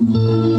Mm-hmm.